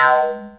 Ow.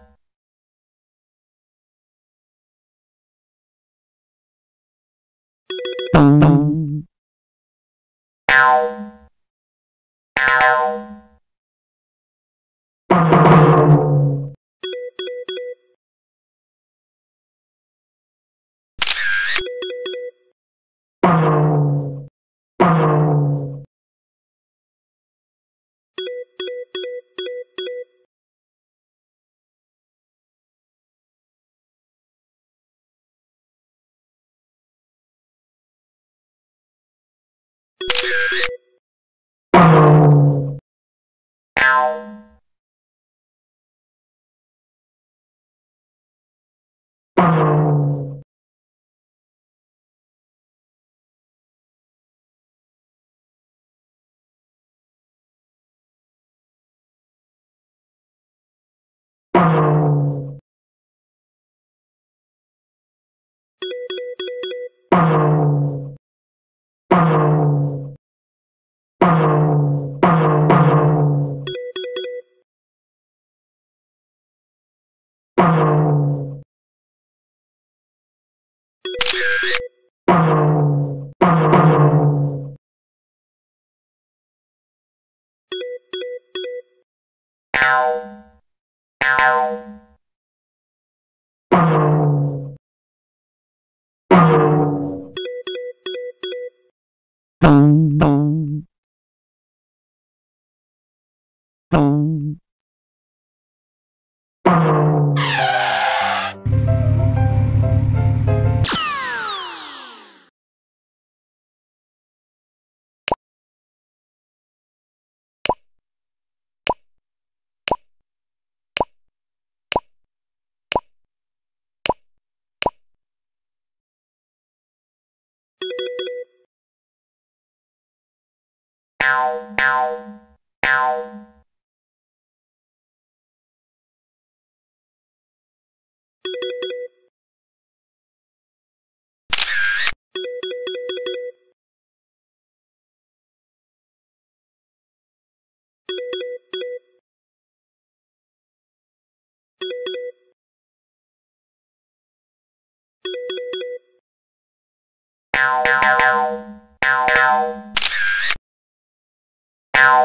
Wow.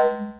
Música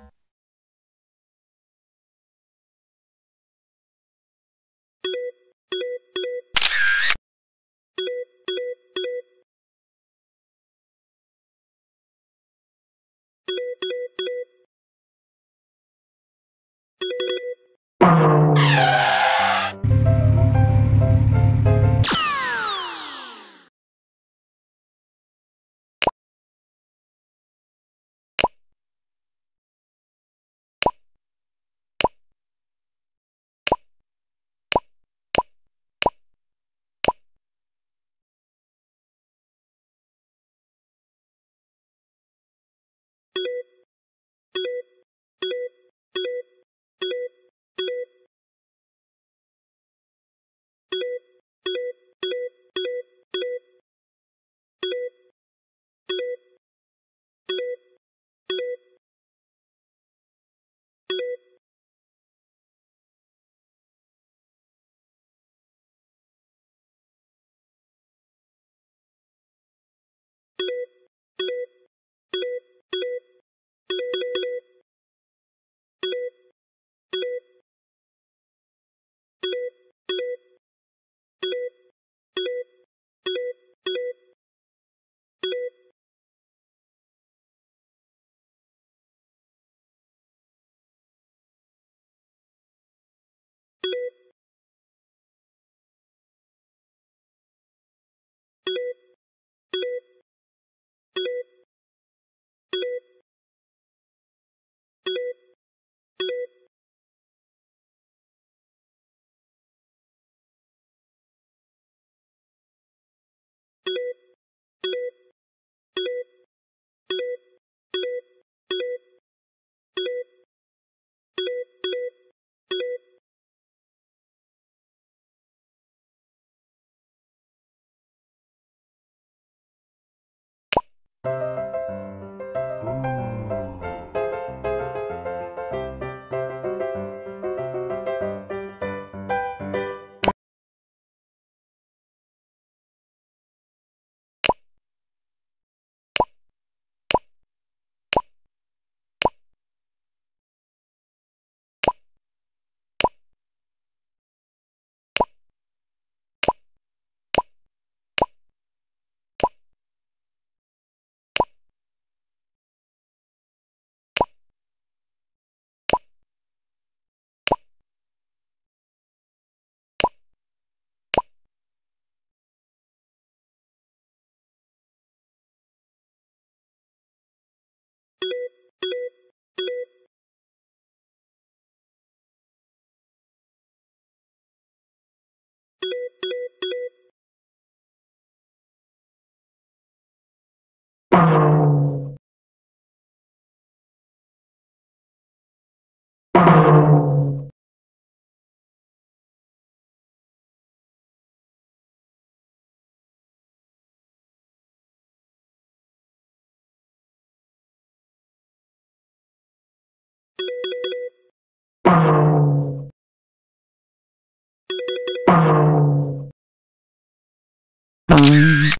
time.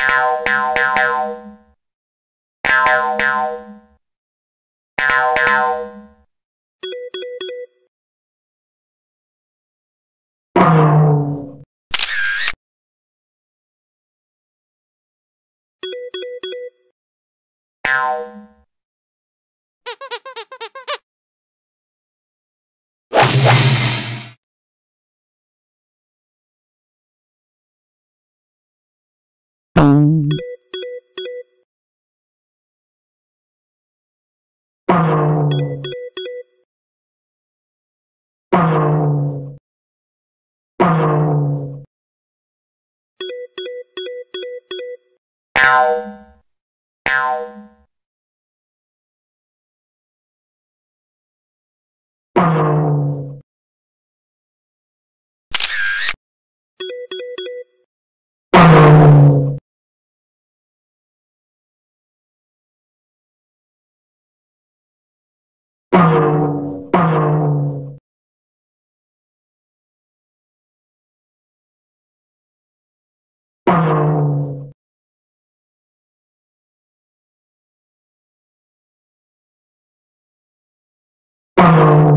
Ow, ow. Oh.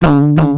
Dum dum.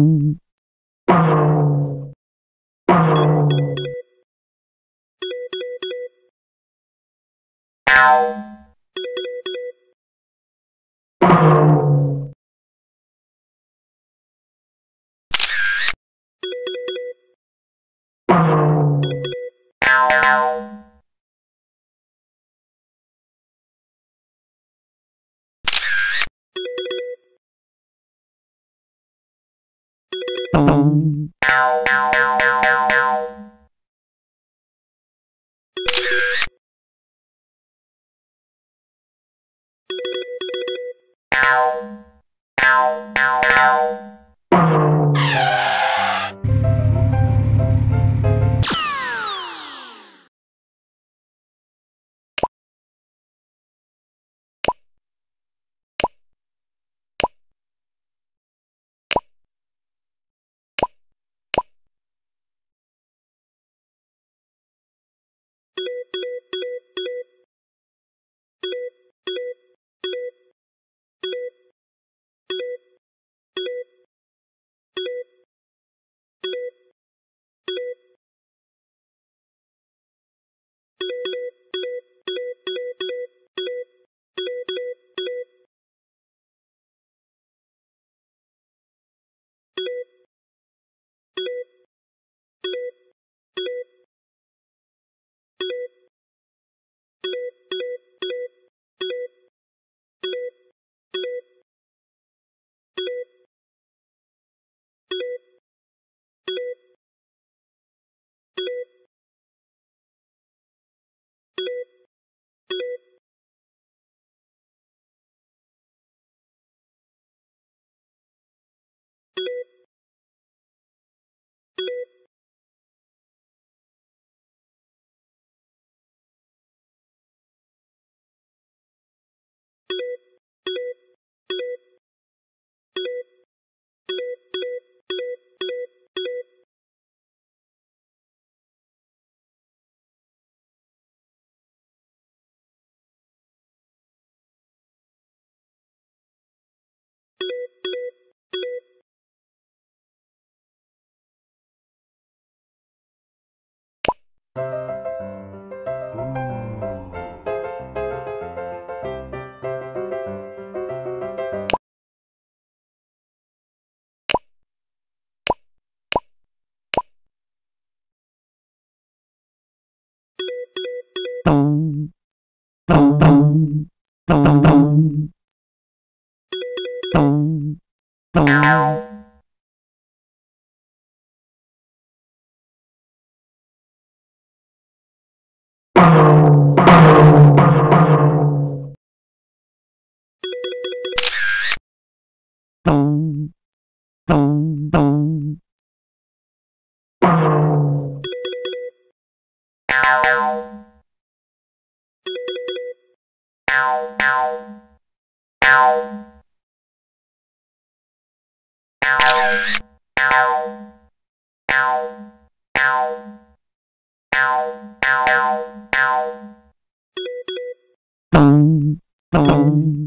Thank you. Bye. Boom, boom.